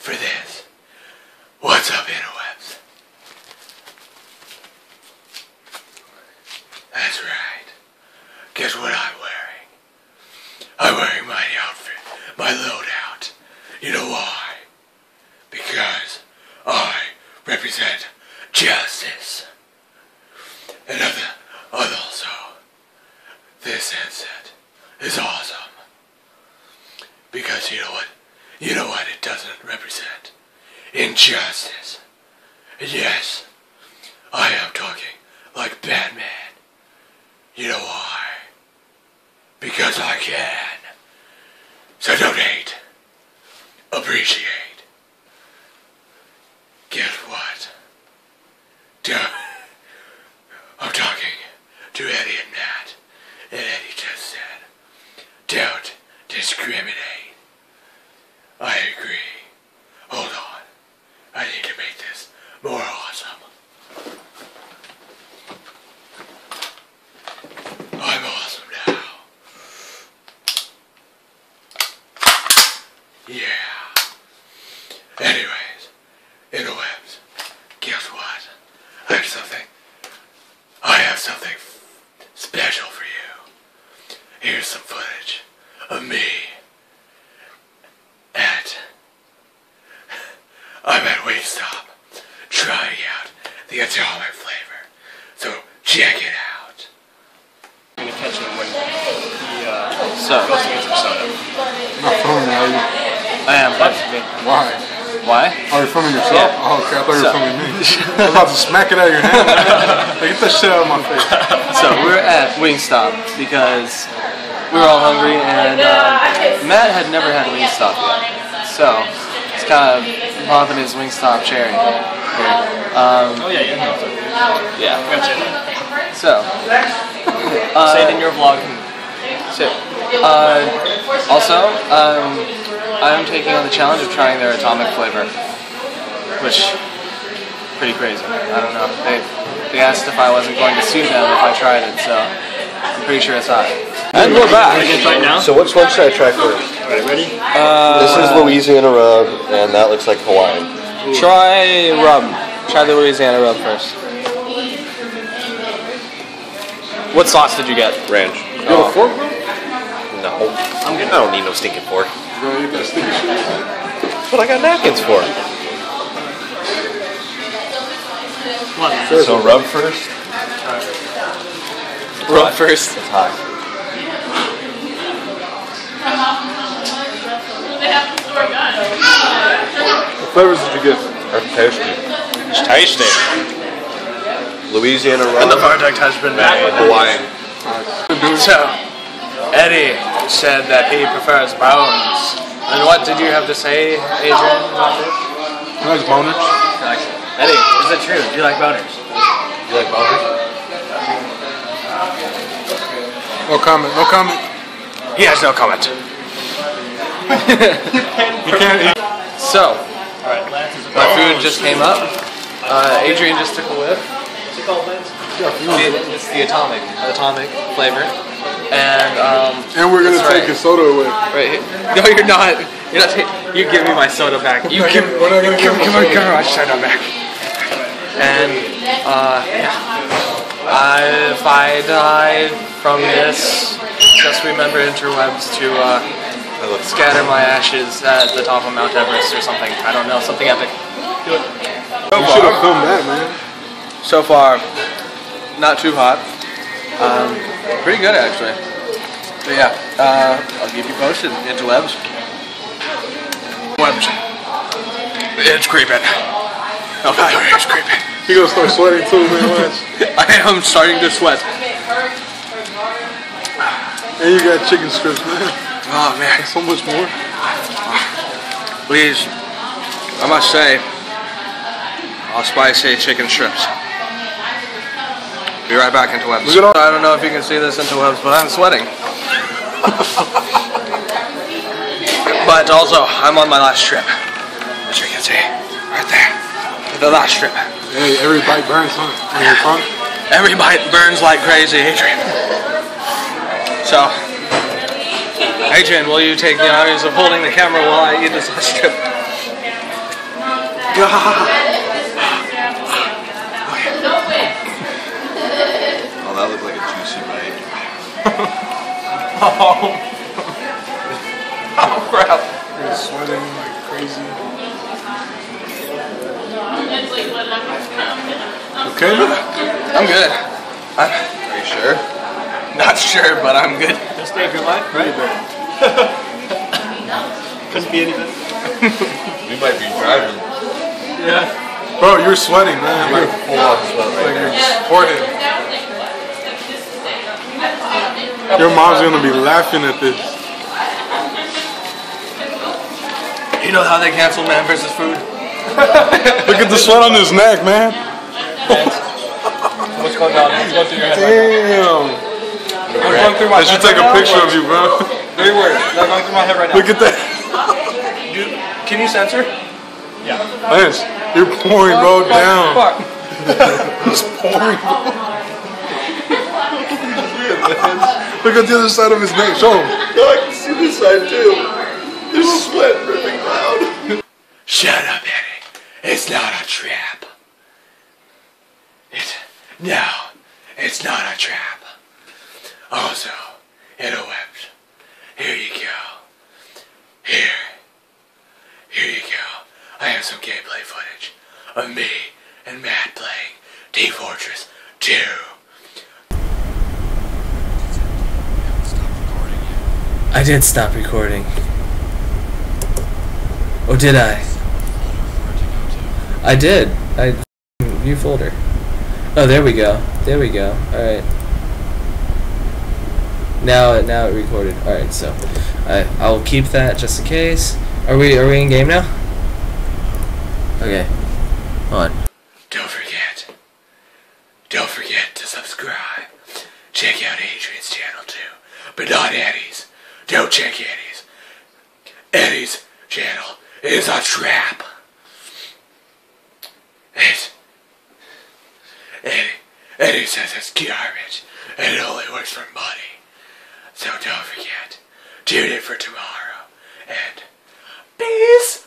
for this. What's up, interwebs? That's right. Guess what I'm wearing? I'm wearing my outfit, my loadout. You know why? Because I represent justice. And other, other also, this headset is awesome. Because you know what? You know what it doesn't represent? Injustice. Yes, I am talking like Batman. You know why? Because I can. So don't hate. Appreciate. Guess what? Don't. I'm talking to Eddie and Matt. And Eddie just said, don't discriminate. I agree. Hold on. I need to make this more awesome. I'm awesome now. Yeah. Anyways, interwebs, guess what? I have something. I have something special for you. Here's some footage of me at I'm at Wingstop trying out the atomic flavor. So check it out. So, I'm not filming you, are you? I am. Why? Why? Oh, you're filming yourself? Yeah. Oh, okay. I thought you So- were filming me. I was about to smack it out of your hand. Like, get that shit out of my face. So we're at Wingstop because we were all hungry and um, Matt had never had Wingstop yet. So it's kind of popping his Wingstop cherry. Um, Oh yeah, yeah. yeah. Gotcha. So. Uh, Say it in your vlog. So, uh, also, um, I'm taking on the challenge of trying their atomic flavor, which pretty crazy. I don't know. They they asked if I wasn't going to sue them if I tried it, so I'm pretty sure it's hot. And we're back. Right now. So which one should I try first? Alright, ready? Uh, this is Louisiana rub, and that looks like Hawaiian. Try rub. Try the Louisiana rub first. What sauce did you get? Ranch. You got a fork, bro? No. I'm good. I don't need no stinking fork. Bro, you got sticky shit. That's what I got napkins for. So rub first. Rub first. It's hot. What flavors did you get? That's tasty. It's tasty. Louisiana And the rub. verdict has been made. Hawaiian. So, Eddie said that he prefers bones. And what did you have to say, Adrian, about this? Nice boner. Eddie, is it true? Do you like boners? You like boners? No comment. No comment. He has no comment. You can't eat. So, my food just came up. Uh, Adrian just took a whiff. The- It's the atomic, atomic flavor, and um, And we're gonna take right. his soda away. right here. No, you're not. You're not. you give me my soda back. You give. We're not gonna give him Come on, come my soda back. And uh, yeah. I, if I die from this, just remember interwebs to uh, scatter my ashes at the top of Mount Everest or something. I don't know, something epic. You should have filmed that, man. So far, not too hot. Um, pretty good actually. But yeah, uh, I'll keep you posted. Interwebs. Webs. Webs. It's creeping. Oh, it's creeping. He gonna start sweating too, man. I am starting to sweat. And you got chicken strips, man. Oh man, So much more. please, I must say, I'll spicy chicken strips. Be right back into webs. Look at all- I don't know if you can see this into webs, but I'm sweating. but also, I'm on my last trip. As you can see, right there. The last trip. Hey, every bite burns, huh? On your tongue. Every bite burns like crazy, Adrian. So, Adrian, will you take the honors of holding the camera while I eat this last strip? Oh, that looked like a juicy bite. Oh crap. You're sweating like crazy. Okay? I'm good. I'm Are you sure? not sure, but I'm good. Best day of your life, right? Couldn't be any better. We might be driving. Yeah. Bro, you're sweating, man. Like Like, full on sweat right like now. you're squirting. Your mom's gonna be laughing at this. You know how they canceled Man vs. Food? Look at the sweat on his neck, man. What's going on? What's going through your head? Damn. What's going through my I should take a picture of you, bro. Three words. That's going through my head right now. Look at that. Can you censor? Yeah. Lance, you're pouring, bro, down. Fuck. It's pouring. Look at the other side of his neck. Show him. I can see this side too. There's sweat dripping down. Shut up, Eddie. It's not a trap. It, no, it's not a trap. Also, interwebs. Here you go. Here. Here you go. I have some gameplay footage of me and Matt playing Team Fortress 2. I did stop recording. Or did I? I did. I view folder. Oh, there we go. There we go. All right. Now, now it recorded. All right, so I I'll keep that just in case. Are we are we in game now? Okay. Hold on. Don't forget. Don't forget to subscribe. Check out Adrian's channel too. But not Eddie's. Don't check Eddie's. Eddie's channel is a trap. It, Eddie, Eddie says it's garbage and it only works for money. So don't forget. Tune in for tomorrow. And peace.